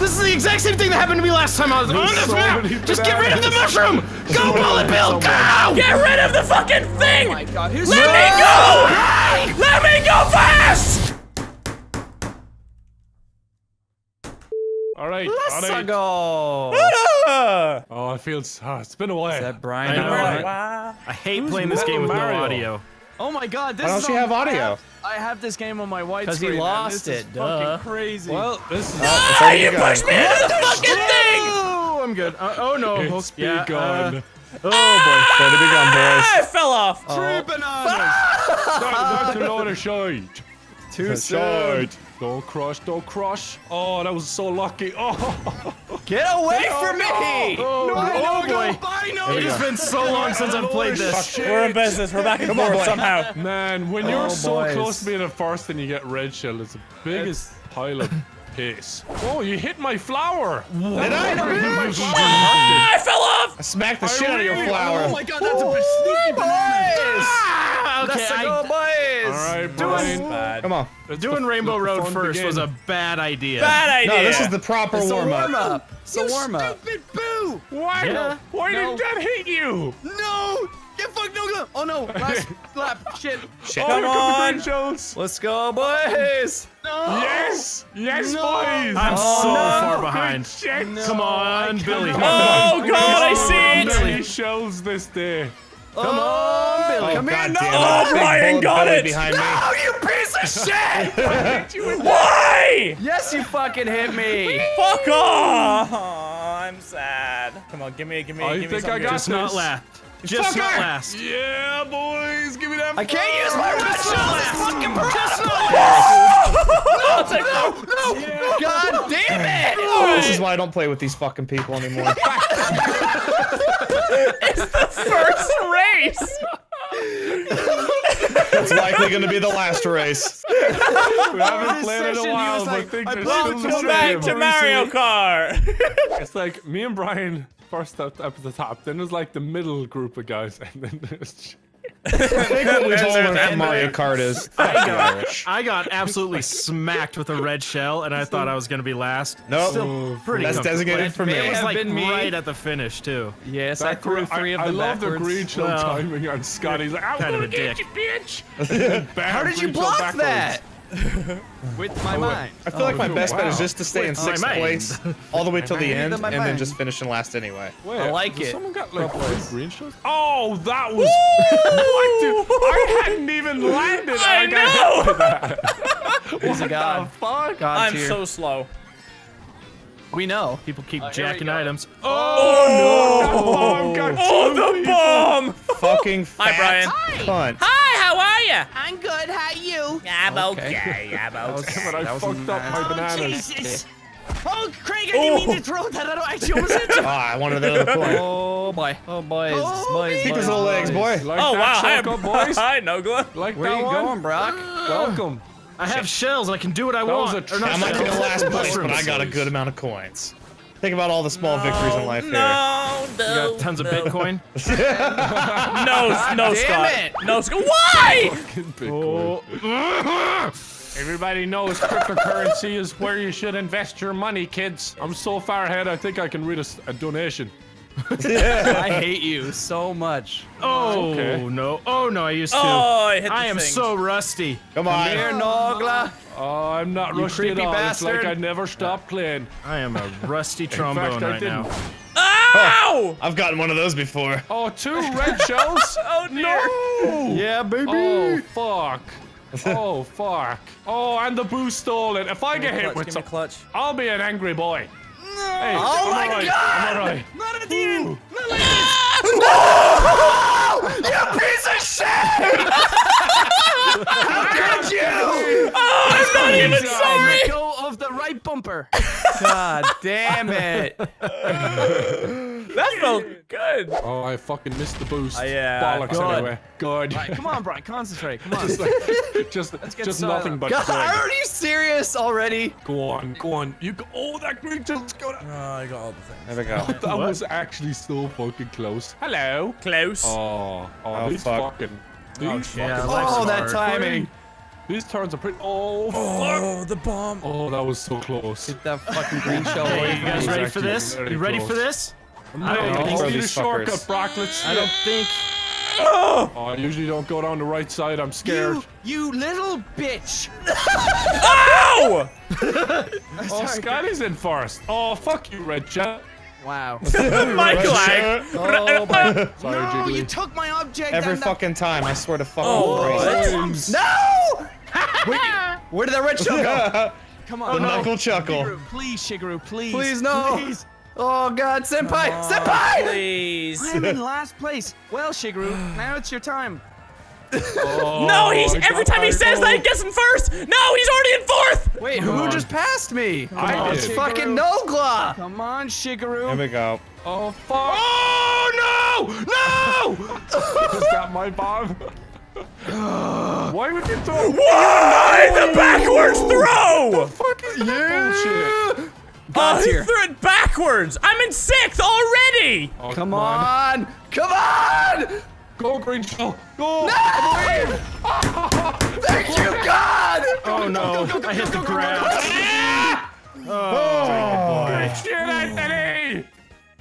This is the exact same thing that happened to me last time I was on this so map. Just get rid of the mushroom. Go, Bullet Bill, go! Oh get rid of the fucking thing! Oh my god, who's Let me go! Let me go fast! All right, all Let's right. go. Oh, it feels. Oh, it's been a while. Is that Brian? I know, Alright. right? I hate Who's playing this game with Mario? no audio. Oh my god, this Why don't you have audio? I have, I have this game on my white 'Cause he screen. and lost this is it, duh. Fucking crazy. well, this is. Ah, you pushed me into the fucking thing! Oh, I'm good. Uh, oh no. It's yeah, begun. uh, oh boy. Way to be gone, boys. Ah, I fell off. Three bananas. That- That's another shade. Too Shade. Don't crush, don't crush. Oh, that was so lucky. Oh, Get away from me! oh, Oh, oh boy. Bino! It has been so long since I've played this. We're in business. We're back and forth somehow. Man, when you're Oh, so boys. close to being a first and you get red shell, it's the biggest pile of piss. Oh, you hit my flower. What? Did I? Ah, I fell off. I smacked the shit out of your flower. Oh my god, that's a bit sneaky bananas! Ah, okay, Let's I- go, boys! All right, Brian. Bad. Come on. Let's doing the- Rainbow the Road fun first was a bad idea. Bad idea. No, this is the proper It's a warm warm up. up. It's a warm up. Stupid boo! Why? Yeah. Why No. did that hit you? No! Get fucked no go! Oh no! Last lap. Shit. Shit. Oh, Come here on. green. Let's go, boys! Yes, yes, No. boys. I'm Oh, so no. far behind. Shit. Come on, Billy. Oh god, I see it. Three shells this day. Oh, Come on, Billy! Oh, Come here! God No! Oh, Big Brian got belly it. behind me. Oh, you piece of shit! Why? yes, you fucking hit me! Fuck off. I'm sad. Come on, give me, give me, oh, I give me think I something got good. Just not this. Last. Just not Fucker. last. Yeah, boys, give me that. I can't use my red shell! It's fucking Just I'll take no, God damn it! This is why I don't play with these fucking people anymore. it's the First race. It's likely going to be the last race. We haven't played in a session, he while, was but I like, think I there's played still with the you Go back to Mario Kart. It's like me and Brian first up, up at the top, then there's like the middle group of guys, and then there's. I think what we've all learned from Mario Kart is I got, I got absolutely smacked with a red shell, and I thought I was gonna be last. Nope. Pretty That's comfortable. designated for me. It was have like been me. right at the finish too. Yes, I That threw gr- three of I, them I love the green shell Well, timing on Scotty's like, I'm kind of gonna a get dick. you, bitch. How did you block that? With my oh, mind. I feel like my Oh, best bet is just to stay in sixth place all the way till the end, With my and then just finish finishing last anyway. Wait, I like it. Someone got like three green shells. Oh, that was. what? Dude, I hadn't even landed. I and got know. by He's a god. the fuck? God I'm tier. so slow. We know. People keep here jacking items. Oh, no! That oh! bomb got Oh, two the people. bomb. Fucking fat. Hi, Brian. fat cunt. Hi, how are you? I'm good. How are you? I'm Okay. okay. I'm okay. But I That was fucked up my nasty. bananas. Jesus. Oh, Craig, I didn't mean to throw that. I don't actually almost hit you. Ah, I wanted that other coin. Oh boy. Oh boys. Oh, boys. Keep his little legs, boy. Like Oh wow, hi, Choco boys. hi, Nogla. Like Where that you one? going, Brock? Welcome. I have shells. I can do what I That was want. a Or not I might be in shells. last place, but I got a good amount of coins. Think about all the small victories in life here. No, no. You got tons of. Bitcoin. No, no, damn Scott. it. No, Scott. Why? Oh. Everybody knows cryptocurrency is where you should invest your money, kids. I'm so far ahead, I think I can read a donation. I hate you so much. Oh Okay. no! Oh no! I used to. Oh, I hit the I am thing. so rusty. Come on. Here, Nogla. Oh, I'm not You rusty at creepy all. It's like bastard. I never stopped playing. I am a rusty trombone I right now. Ow! I've gotten one of those before. Oh, two red shells? Oh dear. no! Yeah, baby. Oh, oh fuck. Oh, fuck. Oh, and the boo stolen. If I get hit Clutch, with some, a clutch. I'll be an angry boy. Hey, Oh I'm my alright, God! I'm alright. Not at the end. Not like Piece of shit! How could you? Oh, I'm not even sorry. Let go of the right bumper. God damn it. That felt good. Oh, I fucking missed the boost. Uh, yeah, Bollocks good. anyway. Good. Right, come on, Brian. Concentrate. Come on. just get just started. nothing but God, good. are you serious already? Go on, go on. You go. Oh, that green just go. Oh, I got all the things. There we go. That was actually so fucking close. Hello. Close. Oh, oh, Oh, these fuck. fucking. Oh, These fucking Yeah, Oh, that timing. These turns are pretty. Oh, fuck. Oh, the bomb. Oh, that was so close. Get that fucking green shell Hey, you guys ready for this? very You ready for this? No, I don't I think just so. need a These shortcut, fuckers. Brock. Let's I don't think. Oh, I usually don't go down the right side. I'm scared. You, you little bitch. Ow! Oh, Scotty's in forest. Oh, fuck you, Red Jet. Wow. My lag. Oh, my. Sorry, no, Jiggly. you took my object. Every and the- fucking time, I swear to fucking Oh, Christ. No! Where did that red shell go? Come on. The Knuckle chuckle. Shigeru, please, Shigeru, please. Please, no. Please. Oh, God. Senpai! Oh, senpai! Please. I'm in last place. Well, Shigeru, now it's your time. Oh, No, he's every time he my says that, he gets in first. No, he's already in fourth. Wait, who just passed me? I It's did. fucking Nogla! Come on, Here we go. Oh, fuck. Oh, no! No! Is that my bomb? Why would you throw? Why the backwards throw? fuck is that bullshit? Oh, he here. threw it backwards. I'm in sixth already. Oh, Come on! Come on! Go, Green Shell. Go. Thank you, God! Oh no! I hit the grass. Ah! Oh, oh. boy! Shit, Anthony!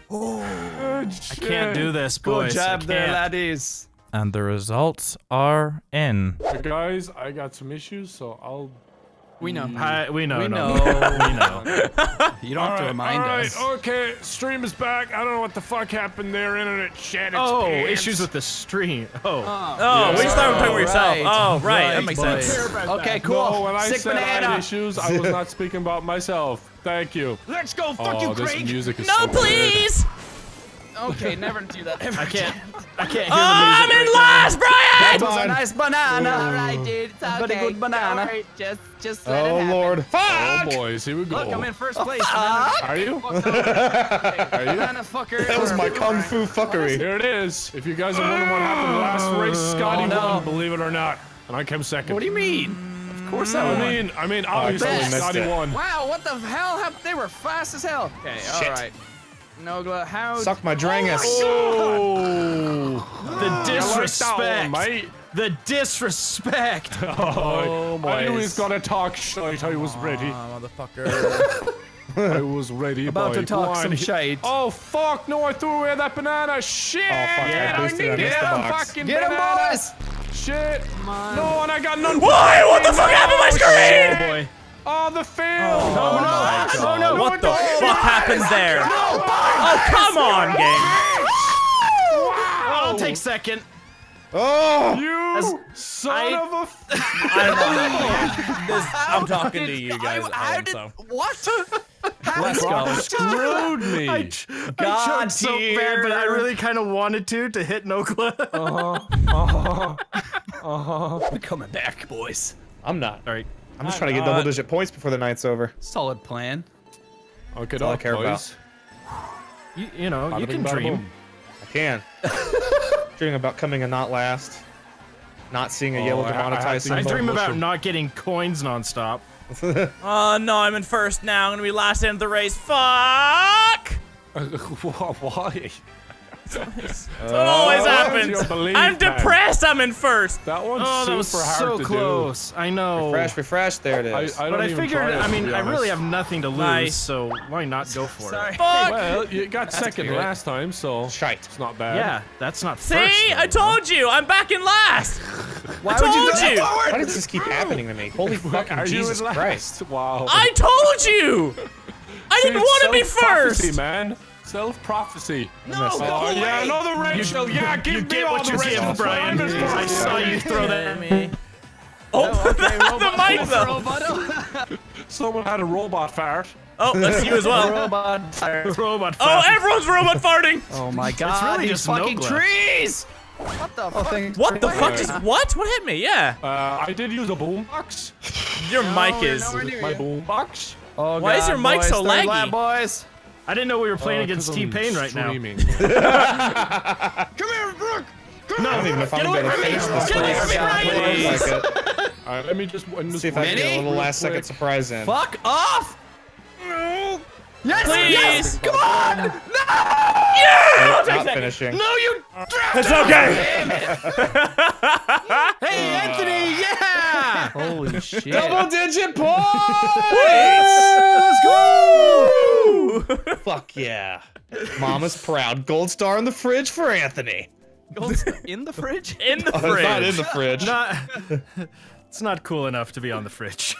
Oh, I can't do this, Good boys. I job there, laddies. And the results are in. Guys, I got some issues, so I'll. We know. Mm. Hi, we know. We no. know. we know. You don't have to remind all right, us. okay. Stream is back. I don't know what the fuck happened there. Internet shit. It's Oh, pants. issues with the stream. Oh. Oh, oh we just thought we were talking about yourself. Right, Oh, right. That makes boys. sense. Okay, cool. No, when I Sick said I banana. had issues, I was not speaking about myself. Thank you. Let's go. Fuck oh, you, this Craig. music is No, so good. please. Okay, never do that. I can't. I can't oh, hear Oh, the I'm music. in right last, Brian. That was a nice banana. All right, dude. It's okay. Very good banana. Don't Just, just let it Oh, happen. Lord. Oh boys, here we go. Look, I'm in first oh, place. Are you? Are you? Banana fucker. That was my kung fu fuckery. Here it is. If you guys are wondering what happened last oh, race, Scotty Oh, no. won, believe it or not. And I came second. What do you mean? Of course I I won. mean, I mean, obviously totally missed Scotty won. Wow, what the hell happened? They were fast as hell. Okay, all Shit. right. Nogla, how? Suck my drangus. Oh, The I like disrespect. mate. The disrespect. Oh, I knew boys. he's gonna talk shite. I was ready. Ah, motherfucker. I was ready. About boy. to talk Go some shade. Oh fuck! No, I threw away that banana. Shit! Oh, fuck, I I boosted it needed against the that box. fucking Get him, boys! Shit! No, and I got none. Why? What the fuck happened to my Oh screen? Oh, boy. Oh, the fail! Oh no! Oh no! What the fuck happened there? Oh, come on, game. I'll take second. Oh! You son I- of a. F- This, I'm talking to you guys. at How home, did? so. What? Let's go. screwed me. I, ch- I God choked so bad, but I really kind of wanted to to hit Nogla. Uh-huh, uh-huh, uh-huh. We're coming back, boys. I'm not. All right. I'm just trying to get double digit points before the night's over. Solid plan. Oh, okay, all I up, care about. boys. You, you know, you can dream. boom. I can. Dreaming about coming and not last. Not seeing a Oh, yellow I- I demonetized I dream about not getting coins nonstop. Oh no, I'm in first now. I'm gonna be last in the race. Fuck! Why? That's what uh, always happens. belief, I'm man? depressed. I'm in first. That one's Oh, that super was hard so to close. I know. Refresh, refresh. There it is. I. I don't But I even figured, it, I mean, I really have nothing to lose, Nice. so why not go for Sorry. it? Fuck! Well, you got second good. last time, so Shite. it's not bad. Yeah, that's not See, first. I though, told you. I'm back in last. Why I would you told do you. Why does this keep happening to me? Holy fucking Jesus? Christ. Wow. I told you. I didn't want to be Self-prophecy, first. man. Self prophecy. No, Oh, Oh away. yeah, another red shell. yeah, give You me all the red shell. give, Brian. I saw you throw that. At me. Oh, the mic though. Someone had a robot fart. Oh, that's you as well. Robot. Robot. Oh, everyone's robot farting. Oh my god, It's really just fucking Nogla. trees! What the Oh, fuck? thanks. What the fuck is what? What hit me? Yeah, Uh, I did use a boombox. your No, mic is. My you. boombox. Oh, Why is your mic boys, so laggy? lap, boys? I didn't know we were playing Uh, against 'cause T I'm Pain right now. Come here, Brock. No, I don't even know if I'm away gonna from me. face this Get away place. from me, Brian. Like. All right, let me just win this See if I can get a little real last second surprise in. Fuck off! No! Yes, Please. yes, come on! Not finishing. No, you. It's okay. Hey, Anthony! Yeah! Holy shit! Double digit points! Let's go! Fuck yeah. Mama's proud. Gold star in the fridge for Anthony. Gold's in the fridge? In the Oh, fridge. it's not in the fridge. Not, it's not cool enough to be on the fridge.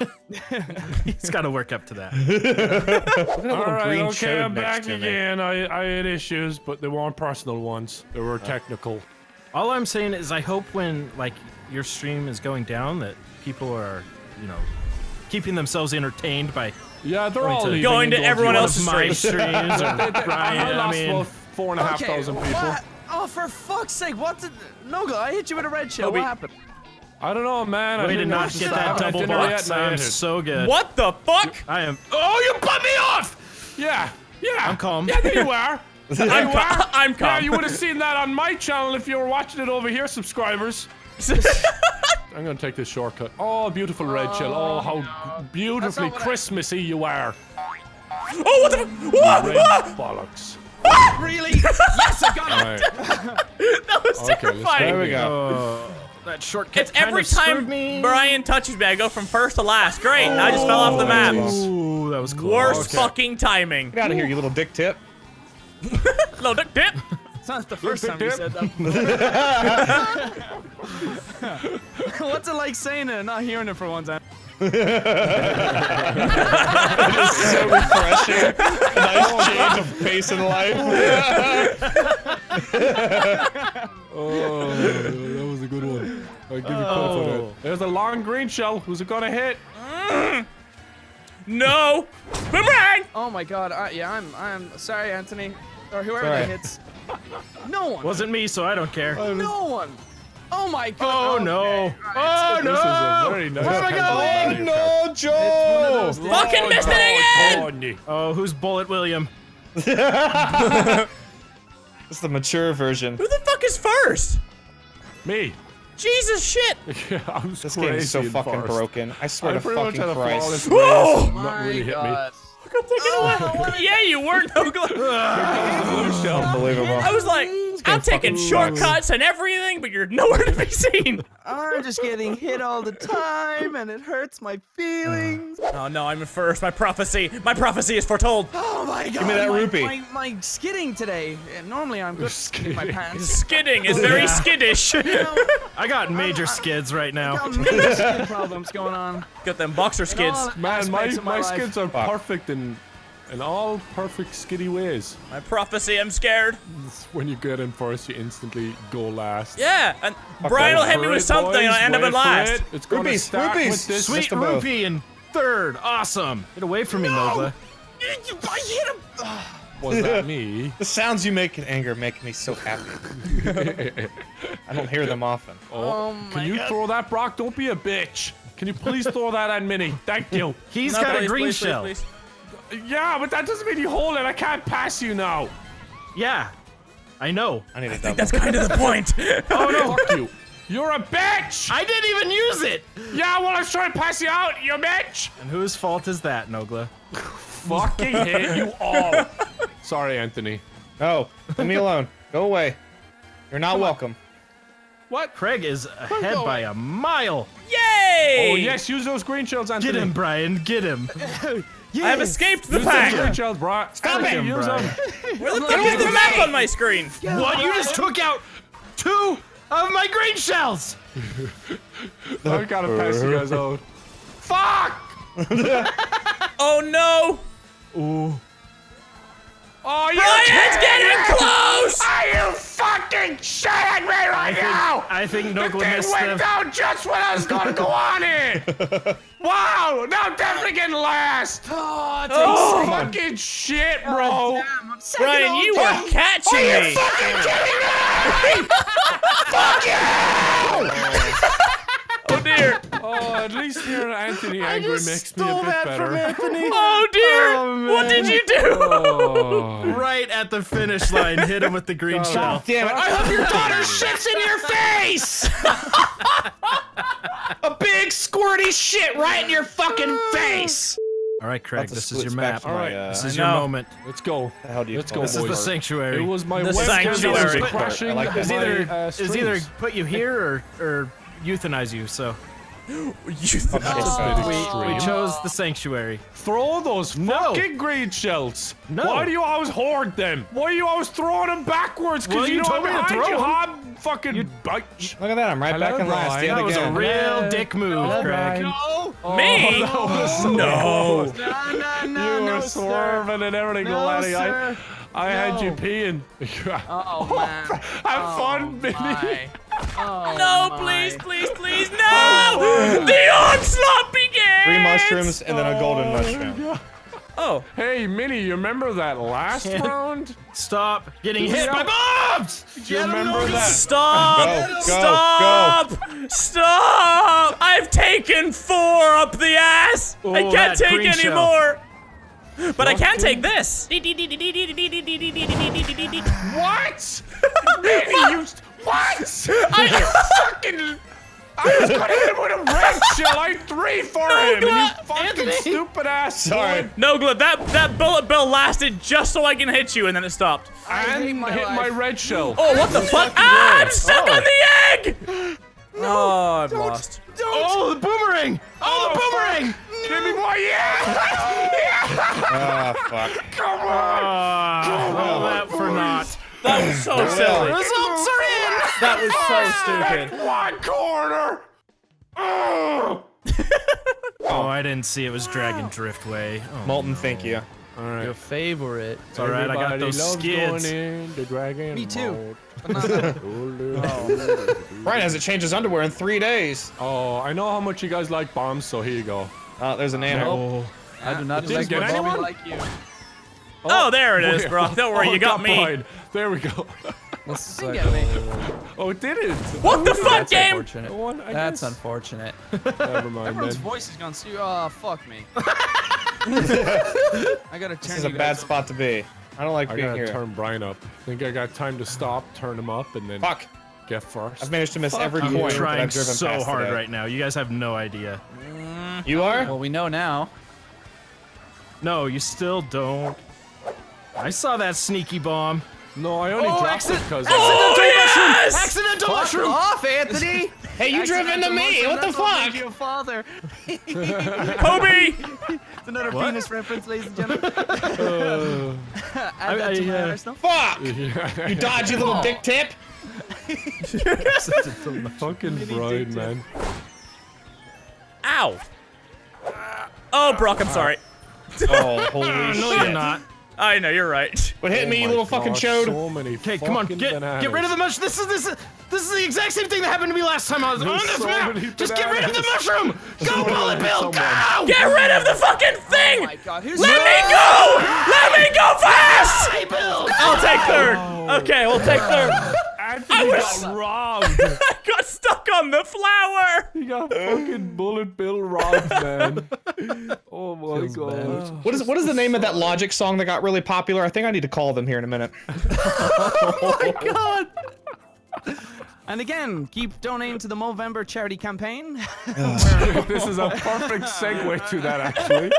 He's got to work up to that. Look at that little right, green okay, chode I'm next back to me. again. I, I had issues, but they weren't personal ones. They were uh. technical. All I'm saying is, I hope when like your stream is going down, that people are, you know, keeping themselves entertained by Yeah, they're Going all to- Going to everyone else's my stream. streams. Or I Brian, I lost mean, about four and a half thousand people. What? Oh, for fuck's sake! What did Noga? I hit you with a red shell. What happened? I don't know, man. I way to didn't get that double box I am so good. What the fuck? I am. Oh, you put me off! Yeah, yeah. I'm calm. Yeah, there you are. I'm, are. I'm Yeah, calm. you would have seen that on my channel if you were watching it over here, subscribers. I'm gonna take this shortcut. Oh, beautiful red shell. Oh, how oh, beautifully not I- Christmassy you are. oh, what the? What? Red What? bollocks. Ah! Really? yes, I got it. That was Okay, terrifying. There we go. Oh, that shortcut. It's every time me. Brian touches me, I go from first to last. Great, and I just fell off the map. Oh, Ooh, that was close. Worst Okay. fucking timing. Get out of here, you little dick tip. Little dick dip. It's not the first time you said that. What's it like saying it and not hearing it for one time? It is so refreshing. A nice change of pace in life. Oh, that was a good one. I'll give you credit for that. There's a long green shell. Who's it gonna hit? Mm. No. Boomerang. Oh my god. I, yeah, I'm. I'm sorry, Anthony, or whoever Sorry. that hits. No one. Wasn't me, so I don't care. No one. Oh my god. Oh no! Okay. Oh, oh This is a no! very nice. Where am I going? Oh no, Joe! Fucking missed it again. Oh, who's Bullet William? It's the mature version. Who the fuck is first? Me. Jesus shit. Yeah, I was This game is so fucking forest. broken. I swear I to fucking had a flawless Christ. race. Oh Not My really hit god. I'm away. Yeah, you weren't no. Unbelievable. I was like, I'm taking shortcuts and everything, but you're nowhere to be seen. I'm just getting hit all the time, and it hurts my feelings. Oh no, I'm first. My prophecy, my prophecy is foretold. Oh my god. Give me that my, rupee. My, my skidding today. Normally I'm good in my pants. Skidding is very skiddish. You know, I got major skids right now. got major skin problems going on. Got them boxer skids. Man, my, aspects of my, life. skins are perfect in, in all perfect skiddy ways. My prophecy, I'm scared. When you get in first, you instantly go last. Yeah, and Brian will hit me with it, something and I end up in last. it. It's gonna Rupees, start rupees. with this. Sweet Just above. rupee in third. Awesome. Get away from me, Nogla. I hit him. Was that me? The sounds you make in anger make me so happy. I don't hear them often. Oh Can oh my you god. throw that, Brock? Don't be a bitch. Can you please throw that at Mini? Thank you. He's No, got please, a green please, shell. please, please. Yeah, but that doesn't mean you hold it. I can't pass you now. Yeah, I know. I need a double. That's kind of the point. Oh no, fuck you. You're a bitch. I didn't even use it. Yeah, well, I was trying to pass you out, you bitch. And whose fault is that, Nogla? Fucking hate you all. Sorry, Anthony. No, leave me alone. Go away. You're not welcome. What? Craig is ahead by a mile. Yay! Oh yes, use those green shells, Anthony. Get him, Brian. Get him. I have escaped the Use those green pack. shells, Brock. Stop it, you, Use Brian. them. Where the fuck is the map on my screen? What? You just took out two of my green shells. I gotta pass you guys out. Fuck! Oh no! Ooh. Oh, you Brian's kidding getting me? close! Are you fucking shitting me I right think now? I think The Nogla thing missed went the. down just when I was gonna go on it. wow! Now I'm definitely getting last. Oh, it's Oh, fucking shit, bro. Oh, damn, Brian, you time. are catching Are you me. fucking kidding me? Fuck you! Oh dear. Oh, at least hearing Anthony angry makes me a Stole bit that better. from Anthony. Oh dear. Oh, what did you do? Oh. Oh. Right at the finish line, hit him with the green shell. Damn it. I hope your daughter shits in your face! a big squirty shit right in your fucking face! All right, Craig, this is your map. to my, All right, uh, This is your moment. Let's go. How do you Let's go, this? This is the sanctuary. It was my The webcam sanctuary. that was Quick part. crashing I like that. Is my, either uh, is either put you here or or euthanize you. So You Okay, That's a bit we, extreme. we chose the sanctuary. Throw those No. fucking green shells. No. Why do you always hoard them? Why are you always throwing them backwards? Because Well, you, you know told me to behind throw you 'em. have fucking bitch. Look at that, I'm right back in Hello, last yet That was a again. real dick move, Craig. No, oh, Me? that was so No. no, no, no, You no, were sir. swerving and everything, No, laddie. sir. I, I had you No. peeing. Oh man. Have fun, Oh, Mini. my. Oh, No, my. please, please, please, no! The onslaught begins! Three mushrooms and then a golden oh mushroom. Oh, Hey, Mini, you remember that last round? Stop getting hit by bombs! Do you remember that? stop! Go, go, stop! Stop! I've taken four up the ass! I Oh, can't take anymore! any shell. more! But I can Fucking- take this. What? Mini, you. What? I fucking. I was gonna hit him with a red shell. I three for him, and you fucking stupid ass. Sorry. boy. No, Glib, that, that bullet bill lasted just so I can hit you, and then it stopped. And hate my hit my red shell. Oh, what the fuck? Ah, I'm stuck on the egg! oh, I've lost. Oh, the boomerang! Oh, the boomerang! Give me more, yeah! Ah, fuck. Come on! Ah, all that for naught. That was so silly. Results are in! That was so stupid. One corner! Oh, I didn't see it was Dragon Driftway. Oh, Molten, thank you. All right. Your favorite. it's all right. I got those skids. going in the dragon Me too. mode. Banana. Brian hasn't changed his underwear in three days. Oh, I know how much you guys like bombs, so here you go. Oh, there's an animal. Oh, I do not like get anyone? like you. Oh, there it is, bro. Oh, Don't worry, Oh, you it got me. mine. There we go. Let's Didn't get it. me. Oh, it didn't. What the fuck, That's game? unfortunate. One, That's guess. unfortunate. Never mind Everyone's then. voice is gone. So, oh, fuck me. I gotta turn This is a bad guys spot to be. I don't like I being gotta here. turn Brian up. I Think I got time to stop, turn him up, and then Fuck. get first. I've managed to miss every I'm coin that trying I've driven so past hard today. right now. You guys have no idea. You mm. are? Well, we know now. No, you still don't. I saw that sneaky bomb. No, I only Oh, dropped accident- it because. Oh, yes! Accidental mushroom! off, Anthony! Hey, you drove into me! What the fuck? Your father. Kobe! It's another What? penis reference, ladies and gentlemen. Add I- that to I, my uh, arsenal. Fuck! You dodgy little dick tip! Fucking Brian, man. Ow! Oh, Brock, I'm sorry. Oh, holy shit. No, you're not. I know, you're right. What hit Oh me, you my little fucking chode? So many Okay, come on, get bananas. get rid of the mushroom. This is this is this is the exact same thing that happened to me last time I was There's on this so map. Just get rid of the bananas. mushroom. Go, Someone Bullet Bill, someone. go! Get rid of the fucking thing! Oh my god, who's Let me go! Let me go fast! Hey, Bill! I'll take third. Oh. Okay, we'll take third. Anthony was- got robbed. I got stuck on the flower. he got fucking bullet bill robbed, man. Oh my Feels god. What is what is the name of that Logic song that got really popular? I think I need to call them here in a minute. Oh my god. And again, keep donating to the Movember charity campaign. this is a perfect segue to that, actually.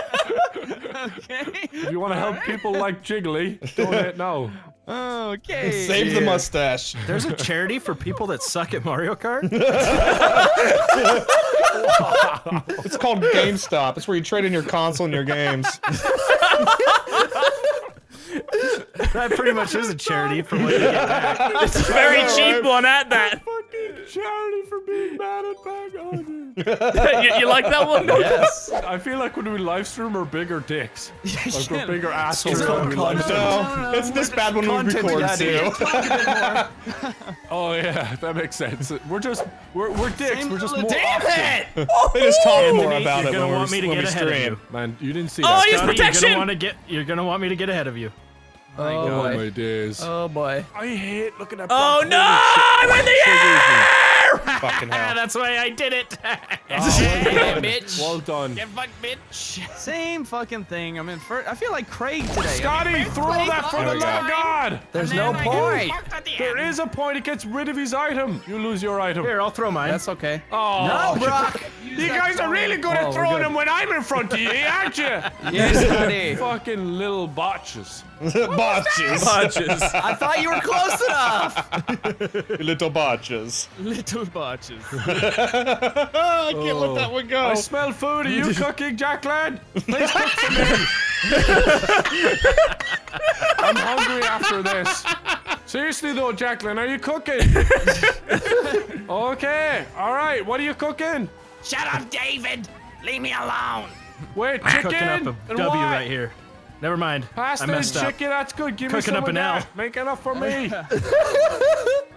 okay. If you want to help people like Jiggly, donate now. Oh, okay. Save the mustache. There's a charity for people that suck at Mario Kart. It's called GameStop. It's where you trade in your console and your games. that pretty much is a charity for what you get back. It's a very cheap one at that. Fucking charity for being mad at Bag on you, you like that one? Yes. I feel like when we live stream, we're bigger dicks. Like we're bigger assholes. It's when we live stream. No, it's this bad when we Content record too. Oh yeah, that makes sense. We're just we're we're dicks. Same we're just more. damn often. Oh, they just talk Anthony, more about you're it gonna when, want me to when get we ahead of stream. you. Man, you didn't see Oh, that. he's Scotty. Scotty, you're gonna want to get. You're gonna want me to get ahead of you. Oh, Oh boy. my days. Oh boy. I hate looking at. Oh no! I'm in the air! Fucking hell. that's why I did it. Oh, yeah, bitch. shit. Well done. Same fucking thing. I'm in first. I feel like Craig today. Scotty, throw that for There the we love of. God! There's no point. There is a point. It gets rid of his item. You lose your item. Here, I'll throw mine. That's okay. Oh, No, Brock. You guys are really good Oh, at throwing good. them when I'm in front of you, aren't you? Yes, buddy. Fucking little botches. Botches. Botches. I thought you were close enough. Little botches. Little botches. I can't let that one go. I smell food. Are you cooking, Jacqueline? Please cook for me. I'm hungry after this. Seriously though, Jacqueline, are you cooking? okay. All right. What are you cooking? Shut up, David. Leave me alone. Wait, chicken. Cooking up a and W what? right here. Never mind. Pasta I and messed up. chicken. That's good. Give me Cooking some up an L. that. Make enough for me.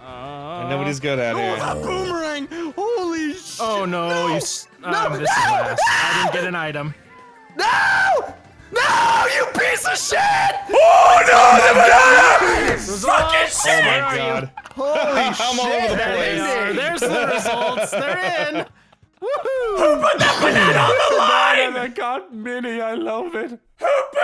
I know what he's good at here. Boomerang. Holy sh. Oh no, you. s- Um, this is last. I didn't get an item. No! No, you piece of shit! Oh Fucking Oh shit! my god. Holy I'm all over the place. are. There's the results. They're in. Who put that banana on the line? I got mini. I love it. Who put